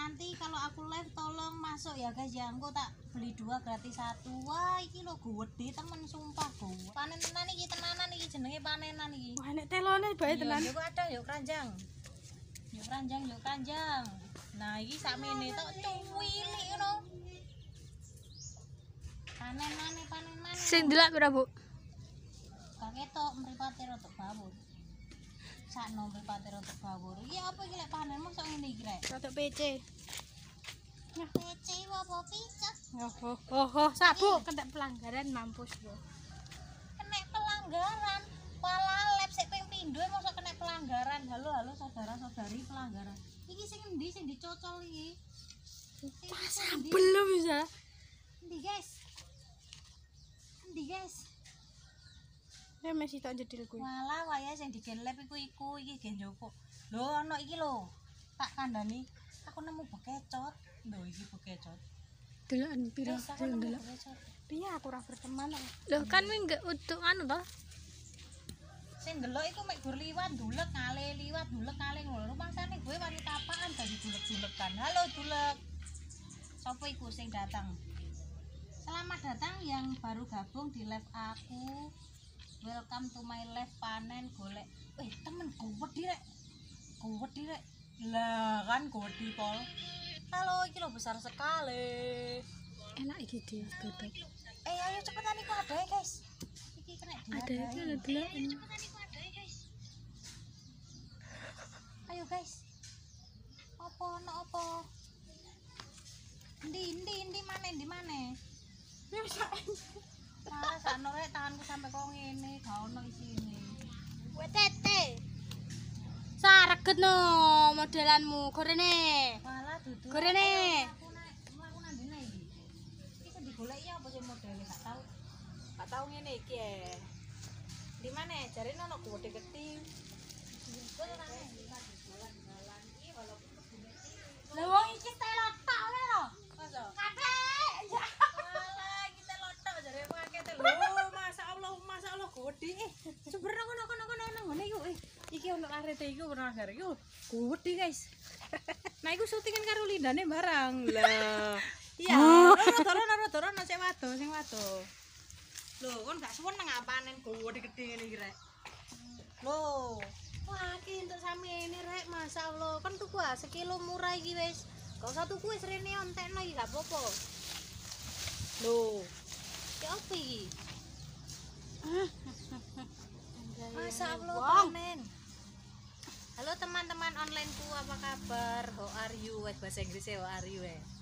nanti kalau aku live tolong masuk ya guys ya. Engko tak beli dua gratis satu. Wah iki lo gede temen sumpah gue panen tenan iki tenanan iki jenenge panenan iki. Wah, nek telone bae tenan. yuk ada yuk keranjang. Yuk keranjang yuk keranjang. Nah iki sakmene tok cuwili ngono. Panen maneh panen maneh Sing delak pira, Bu? gak ketok mripate rotok bawur. Sakno mripate rotok bawur. Iki apa iki lek panen lek Rodok PC. PC apa pisah Oh, oh, oh, sabu kena pelanggaran mampus, Bu. kena pelanggaran pala lab sik ping pindho mosok kena pelanggaran halo halo saudara saudari pelanggaran iki sing endi sing dicocol iki endi? Belum bisa. endi guys endi guys Ya masih tak jedil kuwi. Walah waya sing digen lab iku iku iki gen Joko. Lho ana iki lho. Tak kandhani. Aku nemu bekecot. Lho iki bekecot. Delokan pira sing nemu delok. Piye aku ora berteman. Loh, kan wing enggak untuk anu toh? Sing delok iku mek gur liwat dulek ngale liwat dulek ngale ngono. Rumangsane gue wanita apaan dadi dulek-dulekan. Halo dulek. Sopo iku sing datang? Selamat datang yang baru gabung di live aku. Welcome to my live panen golek. Eh, temen gue direk. Gue direk. Lah kan gue di pol. Halo, iki lo besar sekali. Enak iki di bebek. Eh, ayo cepetan iku ada guys. Iki kena Ada itu ada delokan. Ayo guys. Apa ono apa? Endi endi endi mana endi mana? Malah sakno rek tanganku sampe kok ngene, gak ono isine. WTT. Sareget no modelanmu gorene. Malah dudu. Gorene. Aku nek mlaku nang ndi nek iki? Iki sing digoleki apa sih modele gak tau. Gak tau ngene iki e. Di mana? Jare ono gede gede. Lah iki larete iki pernah gara yuk. Gede guys. Nah, iku syutingan karo lindane barang. Lah. Iya, dorong dorong dorong sing wado, sing wado. Lho, kon gak seneng apa panen gede-gede ngene iki rek. Lho, Wah, iki sami ini rek, Masya Allah. Kan tuku ah, sekilo murah iki wis. Gak usah tuku wis rene ontekno iki gak apa-apa. lho. Ya apa iki? Masya Allah panen. Onlineku apa kabar? How are you? Wes bahasa Inggrisnya how are you eh?